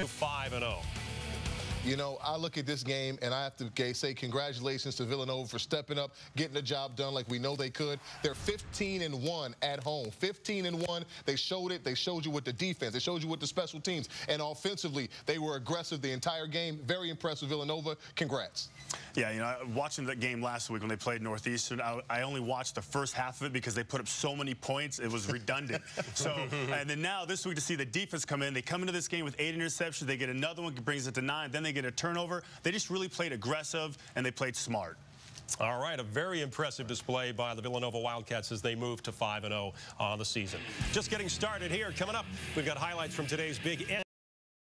to 5 and 0. You know, I look at this game and I have to say congratulations to Villanova for stepping up, getting the job done like we know they could. They're 15 and 1 at home. 15 and 1. They showed it. They showed you with the defense. They showed you with the special teams. And offensively, they were aggressive the entire game. Very impressed with Villanova. Congrats. Yeah, you know, watching that game last week when they played Northeastern, I, I, only watched the first half of it because they put up so many points. It was redundant. so, and then now this week to see the defense come in, they come into this game with eight interceptions. They get another one, brings it to nine. Then they get a turnover. They just really played aggressive and they played smart. All right, a very impressive display by the Villanova Wildcats as they move to 5-0 on uh, the season. Just getting started here. Coming up, we've got highlights from today's big